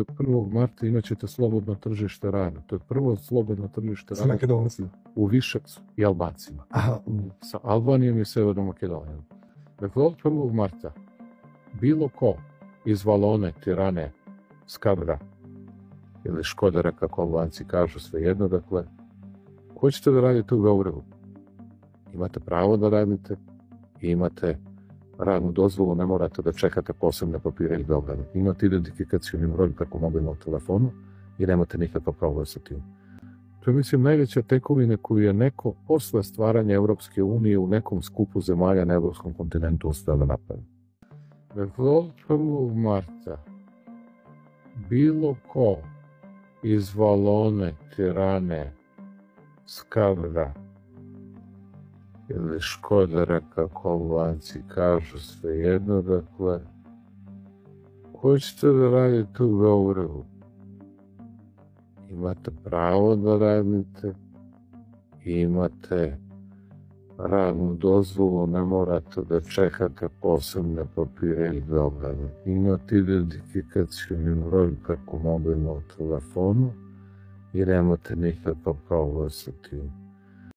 od 1. marta imat ćete slobodno tržište rada. To je prvo slobodno tržište rada u Viševcu i Albancima. Aha, Sa Albanijom i Severnom Makedonijom. Dakle, od 1. marta bilo ko iz Valone, Tirane, Skabra ili Škodara, kako Albanci kažu, svejedno, dakle, hoćete da radite u Beogradu, imate pravo da radite i imate radnu dozvolu, ne morate da čekate posebne papire iz Beograda. Imate identifikacijuni broj preko mobilnog telefona i nemate nikakva problem sa tim. To je, mislim, najveća tekovina koju je neko posle stvaranja Evropske unije u nekom skupu zemalja na evropskom kontinentu uspeo da napravi. Dakle, od 1. marta bilo ko iz Valone, Tirane, Skavra ili Škodara, kako Albanci kažu, svejedno, dakle, hoćete da radite u Beogradu, imate pravo da radite, imate radnu dozvolu, ne morate da čekate posebne papire iz Beograda. Imate identifikacijuni broj preko mobilnog telefona i nemate nikakav problem sa tim.